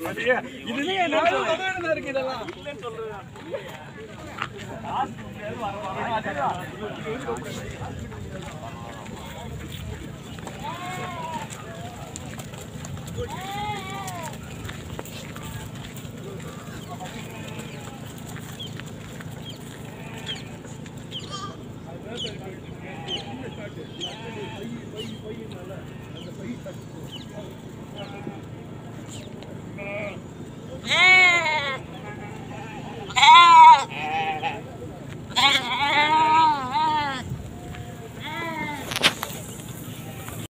இதுலயே என்ன இருக்கு இதெல்லாம் அந்த பை பை நல்லா அந்த பை தட்டு